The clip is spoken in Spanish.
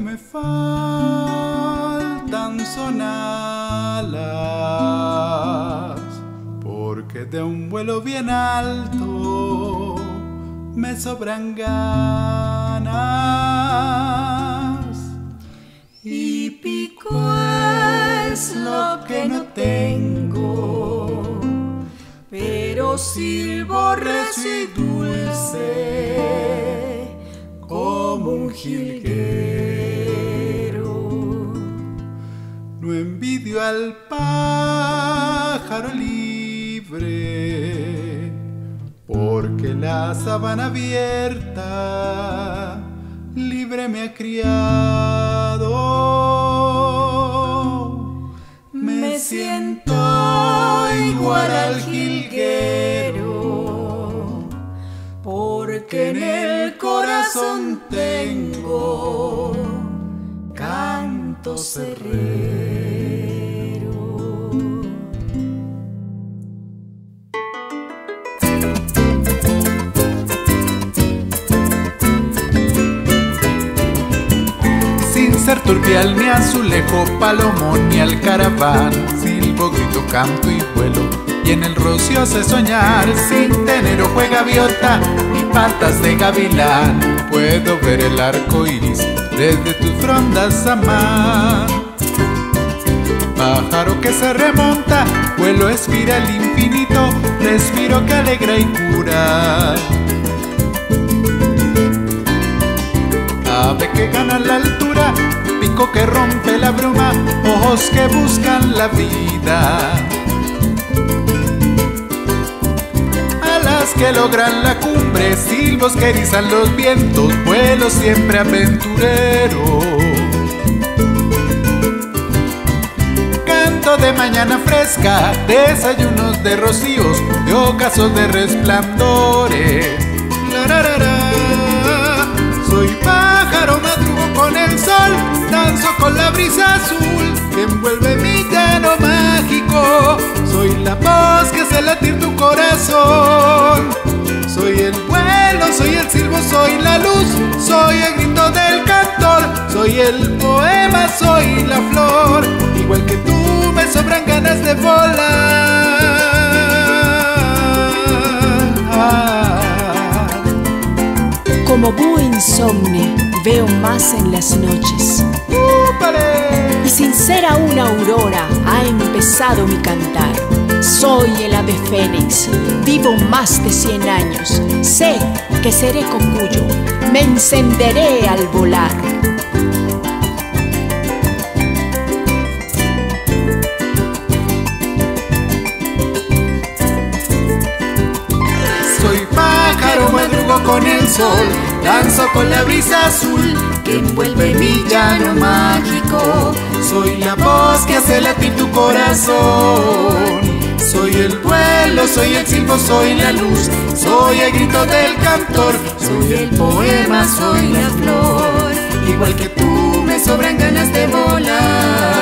me faltan son alas, porque de un vuelo bien alto me sobran ganas. Y pico es lo que no tengo, pero silbo y dulce como un jilguero. No envidio al pájaro libre, porque la sabana abierta libre me ha criado. Me siento igual al jilguero, porque en el corazón tengo canto cerrero. Sin ser turbial ni azulejo, palomo ni alcaraván, silbo, grito, canto y vuelo. Y en el rocío sé soñar, sin tener ojo de gaviota ni patas de gavilán. Puedo ver el arco iris desde tus frondas amar. Pájaro que se remonta, vuelo espiral infinito, respiro que alegra y cura. ave que gana la altura, pico que rompe la bruma, ojos que buscan la vida. Que logran la cumbre, silbos que erizan los vientos, vuelo siempre aventurero. Canto de mañana fresca, desayunos de rocíos, de ocasos de resplandores. Soy pájaro, madrugo con el sol, danzo con la brisa azul que envuelve soy la luz, soy el grito del cantor, soy el poema, soy la flor. Igual que tú me sobran ganas de volar. Como búho insomne veo más en las noches. ¡Úpale! Y sin ser aún aurora ha empezado mi cantar. Soy el ave fénix, vivo más de cien años. Sé que seré cocuyo, me encenderé al volar. Soy pájaro, madrugo con el sol, danzo con la brisa azul que envuelve mi llano mágico. Soy la voz que hace latir tu corazón. Soy el vuelo, soy el silbo, soy la luz, soy el grito del cantor, soy el poema, soy la flor. Igual que tú me sobran ganas de volar.